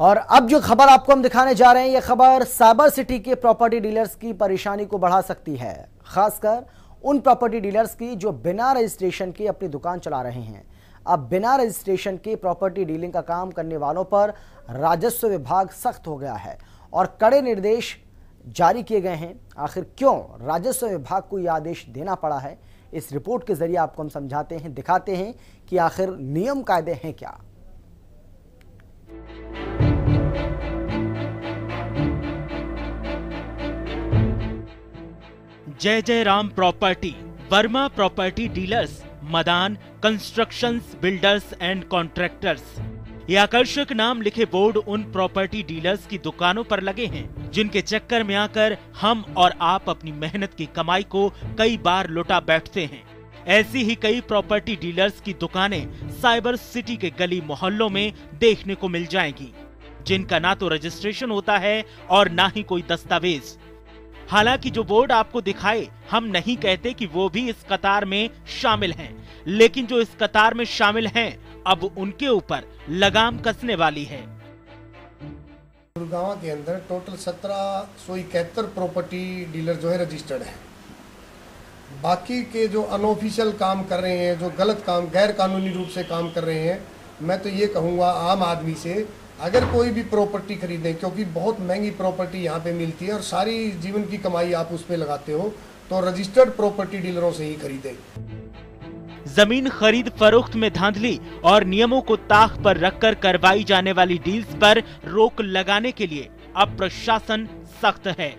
और अब जो खबर आपको हम दिखाने जा रहे हैं यह खबर साइबर सिटी के प्रॉपर्टी डीलर्स की परेशानी को बढ़ा सकती है। खासकर उन प्रॉपर्टी डीलर्स की जो बिना रजिस्ट्रेशन के अपनी दुकान चला रहे हैं। अब बिना रजिस्ट्रेशन के प्रॉपर्टी डीलिंग का काम करने वालों पर राजस्व विभाग सख्त हो गया है और कड़े निर्देश जारी किए गए हैं। आखिर क्यों राजस्व विभाग को यह आदेश देना पड़ा है? इस रिपोर्ट के ज़रिए आपको हम समझाते हैं, दिखाते हैं कि आखिर नियम कायदे हैं क्या। Jai Jai Ram property, Verma property dealers, Madan constructions builders and contractors ये आकर्षक नाम लिखे बोर्ड उन प्रॉपर्टी डीलर्स की दुकानों पर लगे हैं, जिनके चक्कर में आकर हम और आप अपनी मेहनत की कमाई को कई बार लुटा बैठते हैं। ऐसी ही कई प्रॉपर्टी डीलर्स की दुकानें साइबर सिटी के गली मोहल्लों में देखने को मिल जाएँगी, जिनका ना तो रजिस्ट्रेशन होता है और ना ही कोई दस्तावेज़। हालाँकि जो बोर्ड आपको दिखाए हम नहीं कहते कि वो भी इस कतार में शामिल हैं, लेकिन जो इस कतार में शामिल हैं, अब उनके ऊपर लगाम कसने वाली है। के अंदर टोटल सत्रह सौ इकहत्तर प्रॉपर्टी डीलर जो है रजिस्टर्ड है। बाकी के जो अनऑफिशियल काम कर रहे हैं जो गलत काम गैर कानूनी रूप से काम कर रहे हैं मैं तो ये कहूँगा आम आदमी से अगर कोई भी प्रॉपर्टी खरीदें, क्योंकि बहुत महँगी प्रॉपर्टी यहाँ पे मिलती है और सारी जीवन की कमाई आप उस पर लगाते हो तो रजिस्टर्ड प्रॉपर्टी डीलरों से ही खरीदें। ज़मीन खरीद फरोख्त में धांधली और नियमों को ताक पर रखकर करवाई जाने वाली डील्स पर रोक लगाने के लिए अब प्रशासन सख्त है।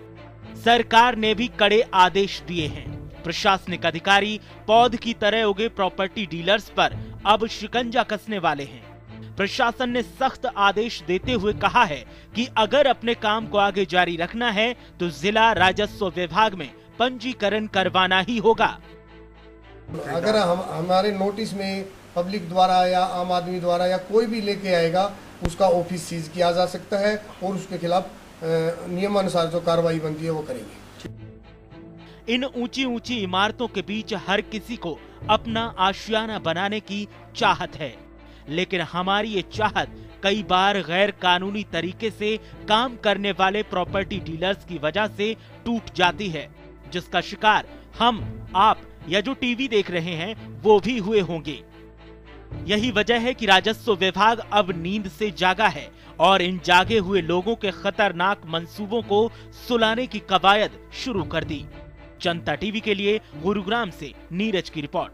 सरकार ने भी कड़े आदेश दिए हैं। प्रशासनिक अधिकारी पौध की तरह उगे प्रॉपर्टी डीलर्स पर अब शिकंजा कसने वाले हैं। प्रशासन ने सख्त आदेश देते हुए कहा है कि अगर अपने काम को आगे जारी रखना है तो जिला राजस्व विभाग में पंजीकरण करवाना ही होगा। अगर हम हमारे नोटिस में पब्लिक द्वारा या आम आदमी द्वारा या कोई भी लेके आएगा उसका ऑफ़िस सीज किया जा सकता है और उसके खिलाफ नियमानुसार जो कार्रवाई बनती है वो करेंगे। इन ऊँची ऊँची इमारतों के बीच हर किसी को अपना आशियाना बनाने की चाहत है। लेकिन हमारी ये चाहत कई बार गैर कानूनी तरीके से काम करने वाले प्रॉपर्टी डीलर्स की वजह से टूट जाती है, जिसका शिकार हम, आप या जो टीवी देख रहे हैं, वो भी हुए होंगे। यही वजह है कि राजस्व विभाग अब नींद से जागा है और इन जागे हुए लोगों के खतरनाक मंसूबों को सुलाने की कवायद शुरू कर दी। जनता टीवी के लिए, गुरुग्राम से नीरज की रिपोर्ट।